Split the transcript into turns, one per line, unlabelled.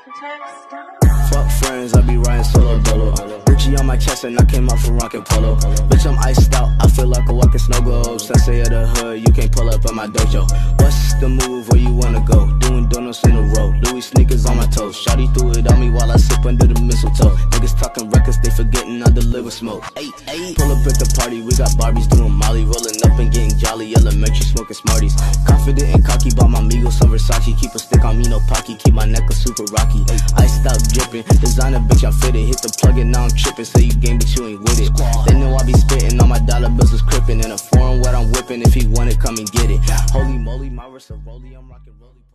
Fuck friends, I be riding solo dolo. Richie on my chest and I came out for rockin' polo. Bitch, I'm iced out, I feel like a walking snow globe. Sensei of the hood, you can't pull up at my dojo. What's the move, where you wanna go? Doing donuts in the road, Louis sneakers on my toes. Shotty threw it on me while I sip under the mistletoe. Niggas talking records, they forgetting I deliver smoke. Ay, ay. Pull up at the party, we got Barbies doing Molly, rolling up smoking Smarties. Confident and cocky, bought my Migos some Versace. Keep a stick on me, no pocky, keep my necklace super rocky. Iced out dripping, designer bitch, I'm fitted. Hit the plug and now I'm tripping. Say you game, but you ain't with it. They know I be spitting, all my dollar bills is crippin'. In a foreign, what I'm whipping. If he want it, come and get it. Holy moly, my wrist a rollie, I'm rockin' rocking.